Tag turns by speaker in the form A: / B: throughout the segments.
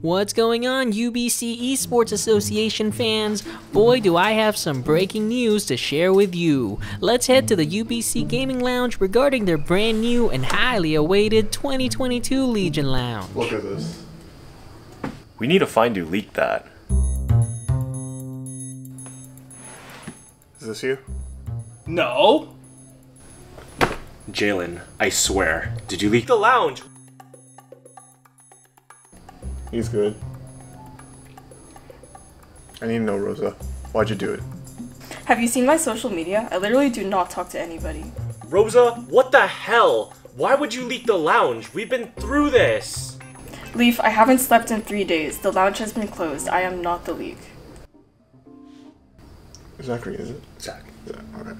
A: What's going on, UBC Esports Association fans? Boy, do I have some breaking news to share with you. Let's head to the UBC Gaming Lounge regarding their brand new and highly awaited 2022 Legion Lounge.
B: Look at this.
C: We need to find who leaked that.
B: Is this you?
D: No!
C: Jalen, I swear, did you leak
D: The lounge!
B: He's good. I need to know, Rosa. Why'd you do it?
E: Have you seen my social media? I literally do not talk to anybody.
D: Rosa, what the hell? Why would you leak the lounge? We've been through this!
E: Leaf, I haven't slept in three days. The lounge has been closed. I am not the leak.
B: Zachary, is it?
C: Zach.
B: Yeah, alright.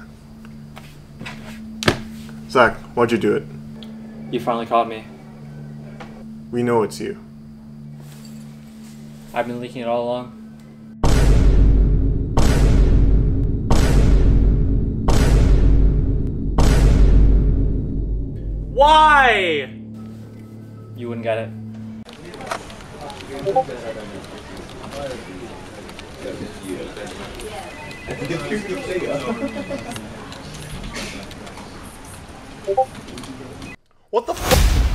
B: Zach, why'd you do it?
F: You finally caught me.
B: We know it's you.
F: I've been leaking it all along.
D: Why?
F: You wouldn't get it.
B: What the f-